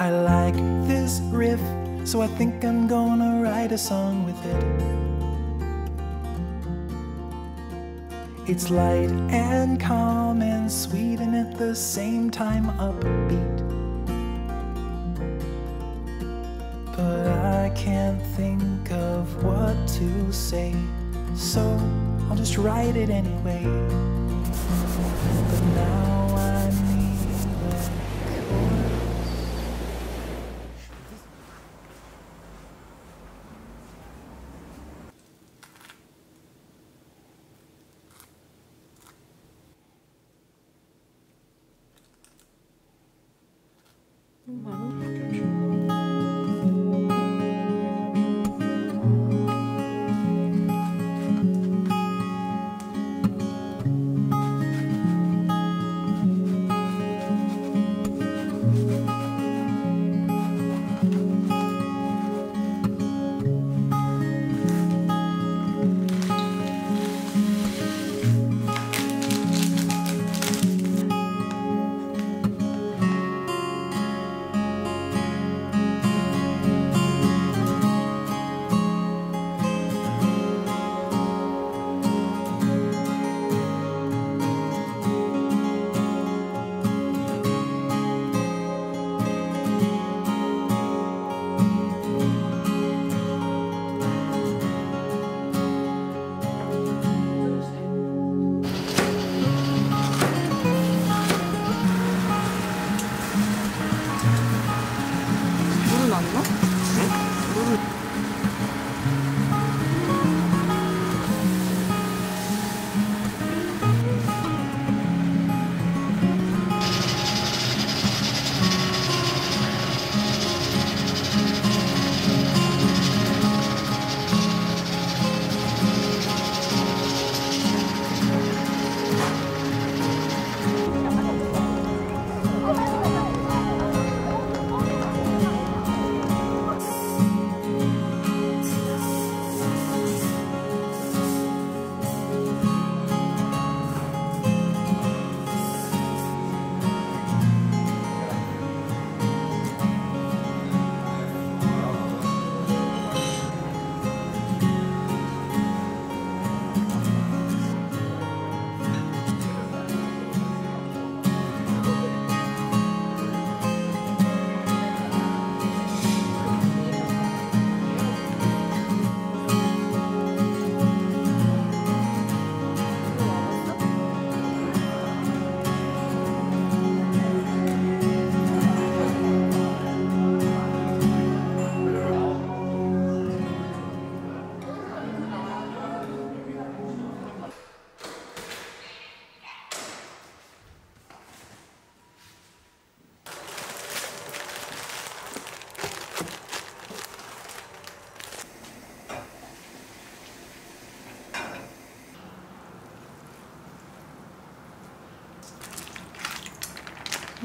I like this riff, so I think I'm gonna write a song with it. It's light and calm and sweet, and at the same time upbeat. But I can't think of what to say, so I'll just write it anyway. Mm-hmm.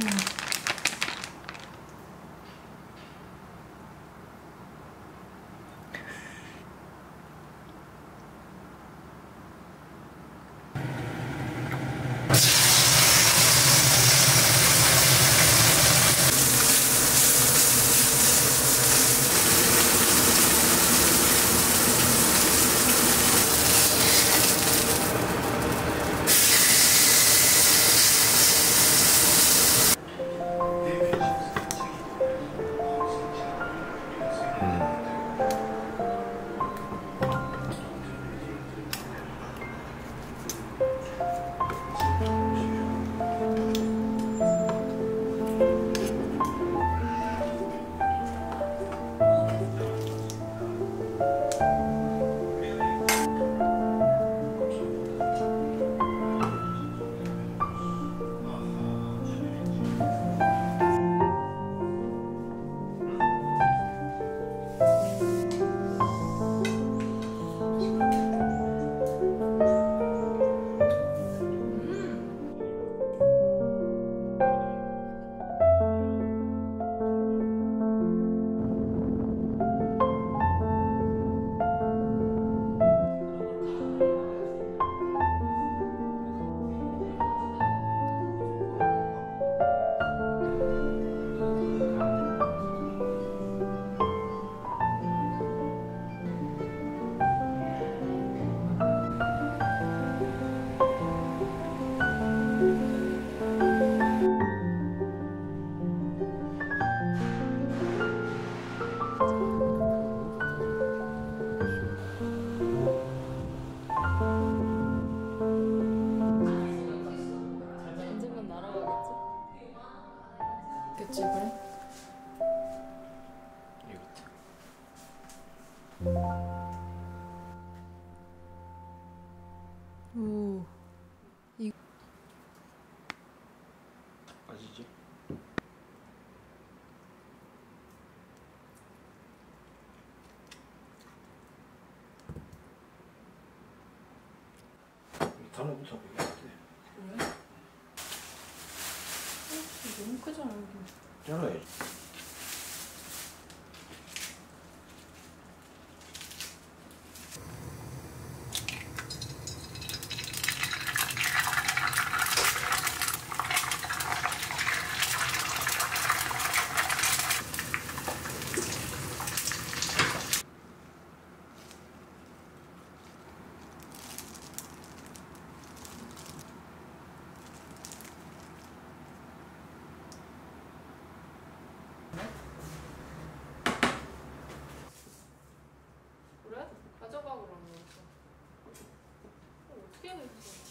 嗯。 가시죠. 단호부터 보여야 돼. 그래? 어, 너무 크잖아, 여기. 잘라야지. Thanks.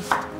closed.